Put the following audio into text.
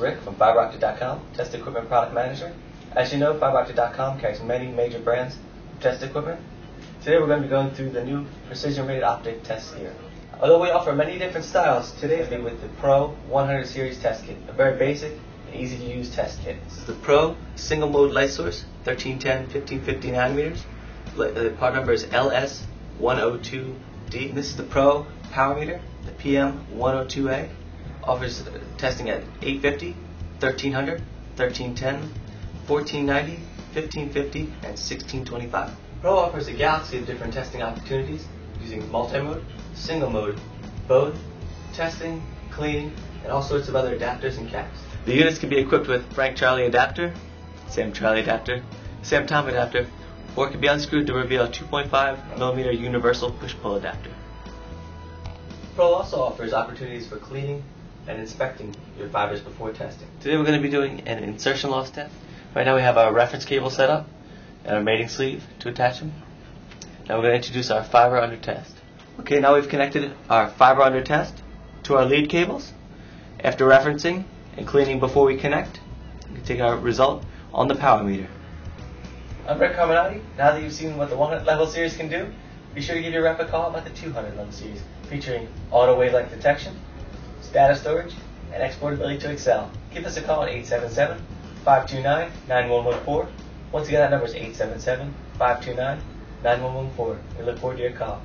Rick from FiberOptic.com, Test Equipment Product Manager. As you know, FiberOptic.com carries many major brands of test equipment. Today we're going to be going through the new Precision Rated Optic test here. Although we offer many different styles, today we'll be with the Pro 100 Series test kit, a very basic and easy to use test kit. This is the Pro single mode light source, 1310 1550 nanometers. Uh, the part number is LS102D. This is the Pro power meter, the PM102A. Offers uh, testing at 850, 1300, 1310, 1490, 1550, and 1625. Pro offers a galaxy of different testing opportunities using multi-mode, single mode, both, testing, cleaning, and all sorts of other adapters and caps. The units can be equipped with Frank Charlie adapter, Sam Charlie adapter, Sam Tom adapter, or it can be unscrewed to reveal a 2.5 millimeter universal push-pull adapter. Pro also offers opportunities for cleaning and inspecting your fibers before testing. Today we're going to be doing an insertion loss test. Right now we have our reference cable set up and our mating sleeve to attach them. Now we're going to introduce our fiber under test. Okay, now we've connected our fiber under test to our lead cables. After referencing and cleaning before we connect, we can take our result on the power meter. I'm Rick Carminati. Now that you've seen what the 100 level series can do, be sure to give your rep a call about the 200 level series, featuring auto wavelength detection, data storage, and exportability to Excel. Give us a call at 877 529 9114. Once again, that number is 877 529 9114. We look forward to your call.